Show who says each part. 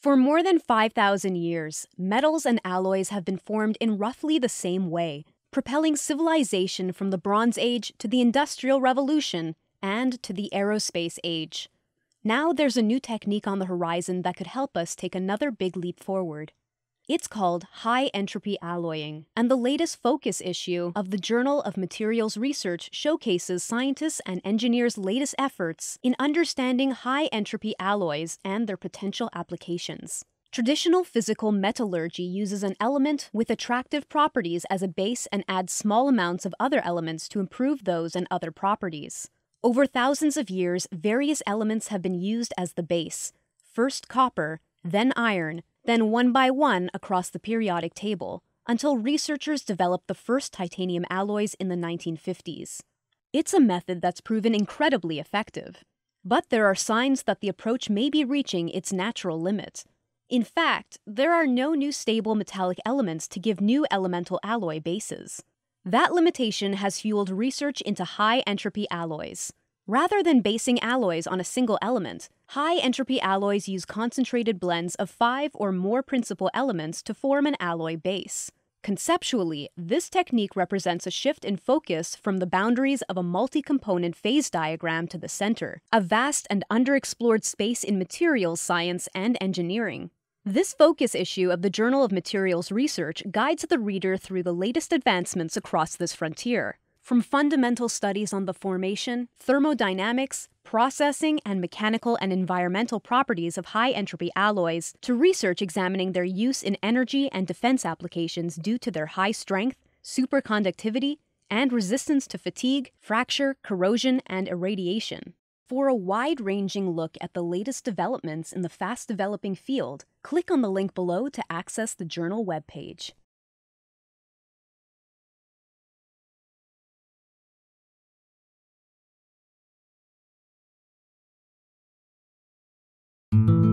Speaker 1: For more than 5,000 years, metals and alloys have been formed in roughly the same way, propelling civilization from the Bronze Age to the Industrial Revolution and to the Aerospace Age. Now there's a new technique on the horizon that could help us take another big leap forward. It's called high entropy alloying, and the latest focus issue of the Journal of Materials Research showcases scientists and engineers' latest efforts in understanding high entropy alloys and their potential applications. Traditional physical metallurgy uses an element with attractive properties as a base and adds small amounts of other elements to improve those and other properties. Over thousands of years, various elements have been used as the base first copper, then iron, then one by one across the periodic table, until researchers developed the first titanium alloys in the 1950s. It's a method that's proven incredibly effective. But there are signs that the approach may be reaching its natural limit. In fact, there are no new stable metallic elements to give new elemental alloy bases. That limitation has fueled research into high entropy alloys, Rather than basing alloys on a single element, high entropy alloys use concentrated blends of five or more principal elements to form an alloy base. Conceptually, this technique represents a shift in focus from the boundaries of a multi component phase diagram to the center, a vast and underexplored space in materials science and engineering. This focus issue of the Journal of Materials Research guides the reader through the latest advancements across this frontier. From fundamental studies on the formation, thermodynamics, processing, and mechanical and environmental properties of high entropy alloys to research examining their use in energy and defense applications due to their high strength, superconductivity, and resistance to fatigue, fracture, corrosion, and irradiation. For a wide ranging look at the latest developments in the fast developing field, click on the link below to access the journal webpage.
Speaker 2: Música